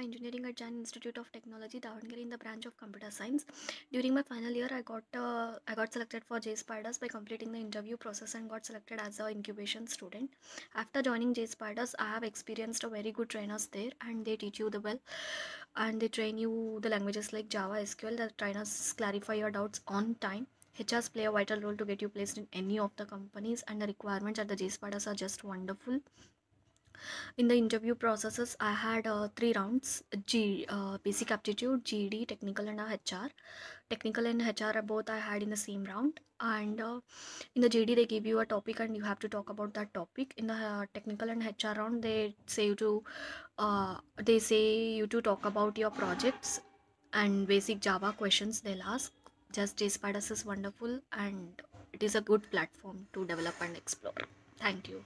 engineering at Jain Institute of Technology, Davangere, in the branch of computer science. During my final year, I got uh, I got selected for J Spiders by completing the interview process and got selected as a incubation student. After joining J Spiders, I have experienced a very good trainers there, and they teach you the well, and they train you the languages like Java, SQL. The trainers clarify your doubts on time. HRs play a vital role to get you placed in any of the companies, and the requirements at the J Spiders are just wonderful in the interview processes i had uh, three rounds. G uh, basic aptitude gd technical and hr technical and hr are both i had in the same round. And uh, in the gd they give you a topic and you have to talk about that topic. In the uh, technical and hr round they say you to uh, they say you to talk about your projects and basic java questions they'll ask. Just jspiders is wonderful and it is a good platform to develop and explore. Thank you